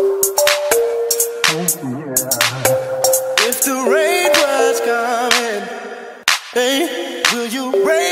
If the rain was coming, hey, will you rain?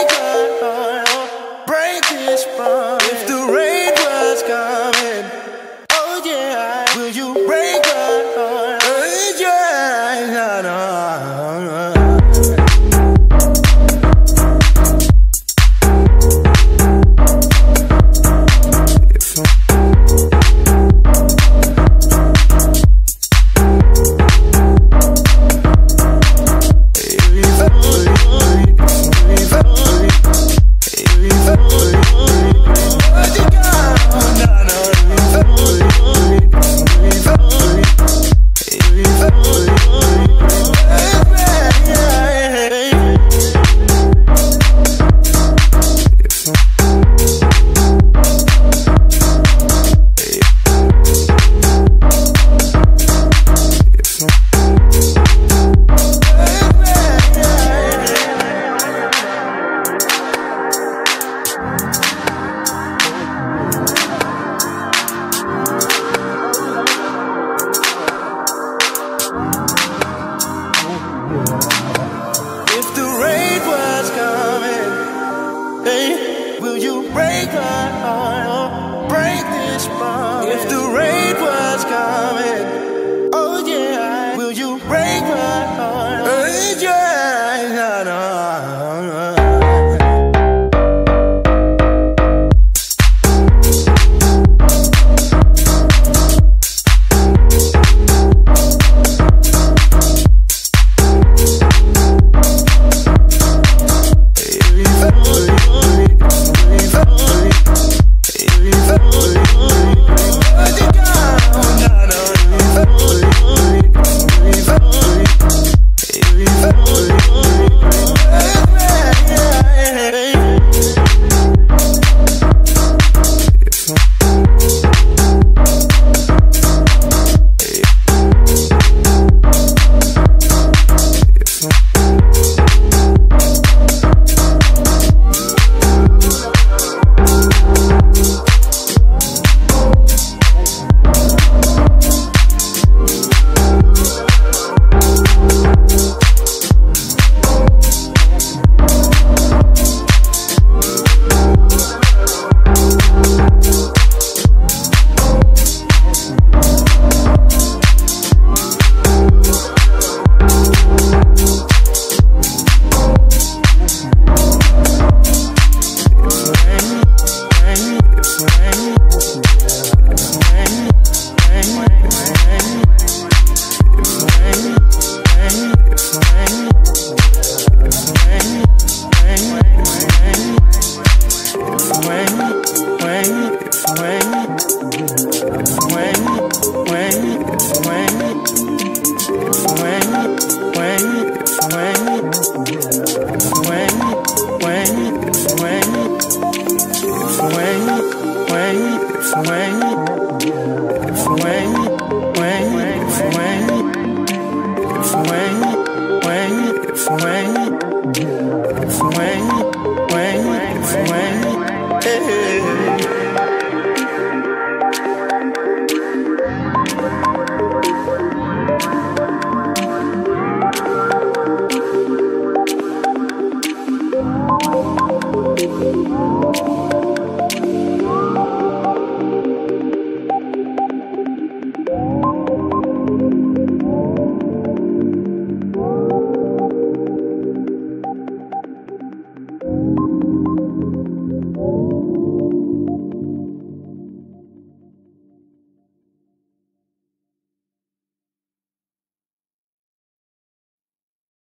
if when, if when, when, if when, if when, when, if when.